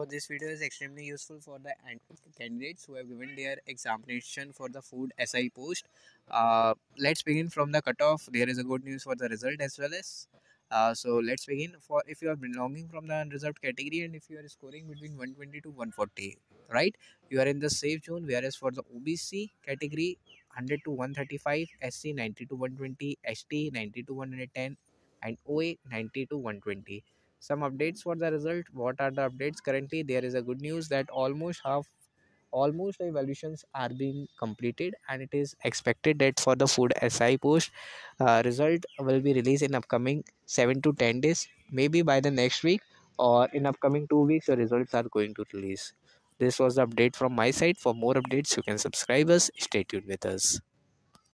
So this video is extremely useful for the candidates who have given their examination for the food SI post. Uh, let's begin from the cutoff. There is a good news for the result as well as. Uh, so let's begin for if you are belonging from the unreserved category and if you are scoring between 120 to 140 right you are in the safe zone whereas for the obc category 100 to 135 sc 90 to 120 st 90 to 110 and oa 90 to 120 some updates for the result what are the updates? Currently there is a good news that almost half almost the evaluations are being completed and it is expected that for the food si post uh, result will be released in upcoming 7 to 10 days maybe by the next week or in upcoming 2 weeks the results are going to release. This was the update from my side. For more updates you can subscribe us. Stay tuned with us